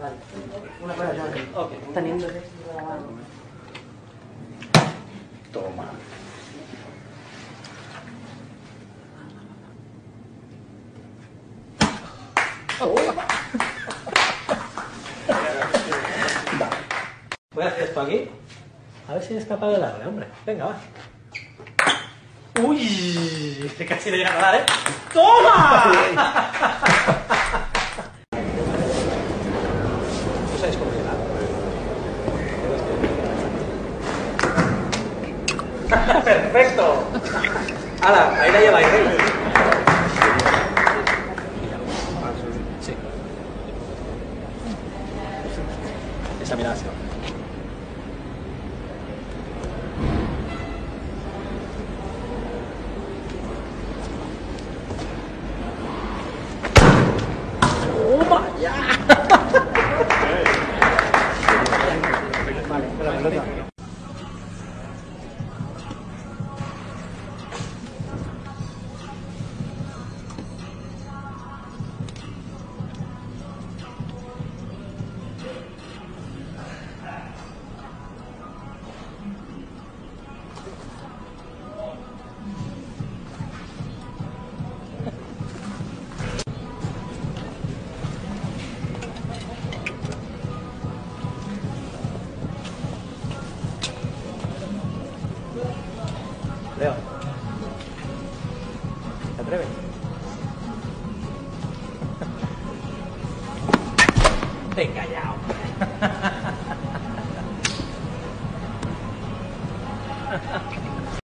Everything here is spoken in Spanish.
Vale. Una. Ok. Teniendo. Toma. Voy a hacer esto aquí. A ver si es capaz de darle, hombre. Venga, va. Uy, casi le llega a dar, ¿eh? ¡Toma! ¡Perfecto! ¡Hala! Ahí la lleváis, ¿eh? Sí. Esa mirada. Vale, la atreves? Venga.